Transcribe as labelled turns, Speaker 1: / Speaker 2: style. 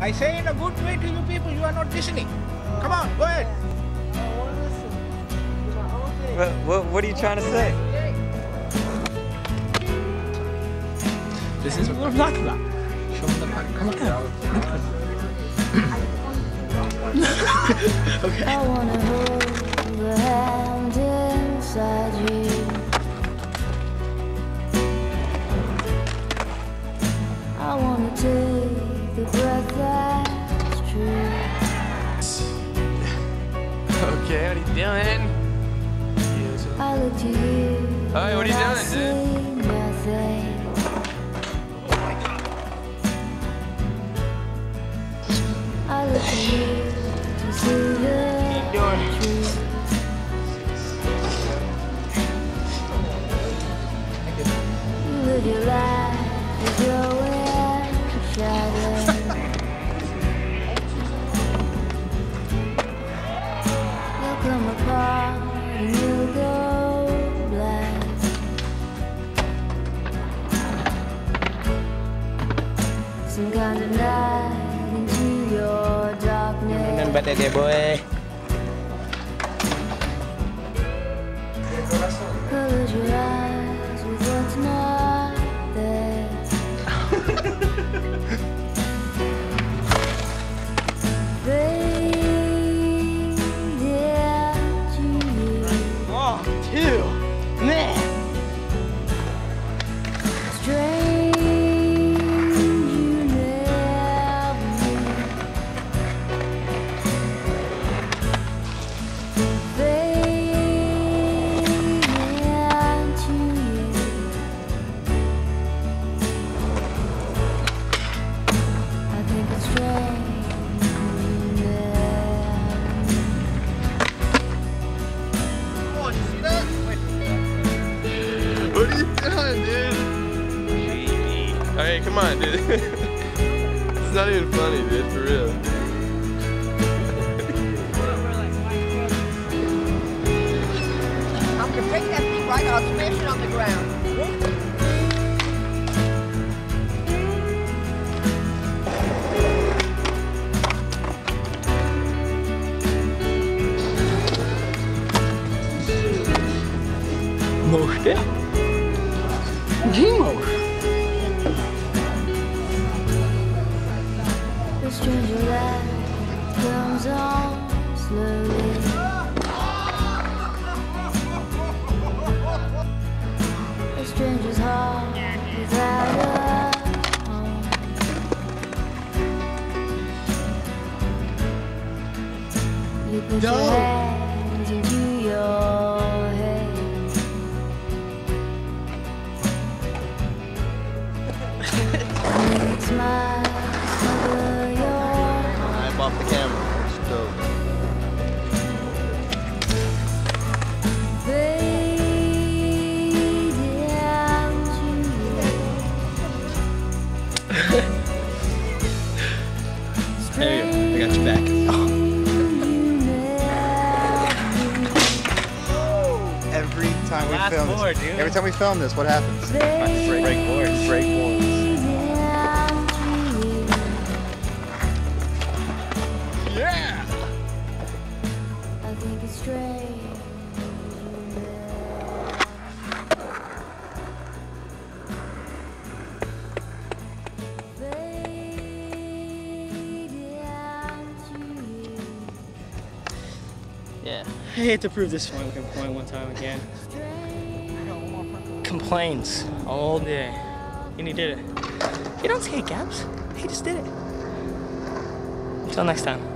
Speaker 1: I say in a good way to you people, you are not listening. Come on, go ahead.
Speaker 2: What, what, what are you trying to say?
Speaker 1: This is what I'm talking about. Show the park. Come on. okay.
Speaker 3: I wanna hold the hand inside you.
Speaker 2: Okay, what are you doing?
Speaker 3: I
Speaker 2: what are you doing,
Speaker 3: live your life
Speaker 1: Remember that, there, boy.
Speaker 3: Close your eyes with what's not there. Fade into you.
Speaker 1: One, two,
Speaker 2: oh, dude? Come on, dude. it's not even funny, dude, for real.
Speaker 4: I'm gonna break that thing right off, smash it on the ground.
Speaker 1: Mochte. Gimo.
Speaker 3: Comes on slowly. A stranger's heart without a home. You put your hands into your head. And smile, smother your
Speaker 2: I'm off the.
Speaker 1: There you go. I got your back.
Speaker 5: Every time we
Speaker 1: Last
Speaker 5: film
Speaker 1: board,
Speaker 5: this,
Speaker 1: dude.
Speaker 5: every time we film this, what happens?
Speaker 3: Break,
Speaker 1: break boards.
Speaker 5: Break boards.
Speaker 6: I hate to prove this fucking point one time again. Complains all day. And he did it. He don't take gaps. He just did it. Until next time.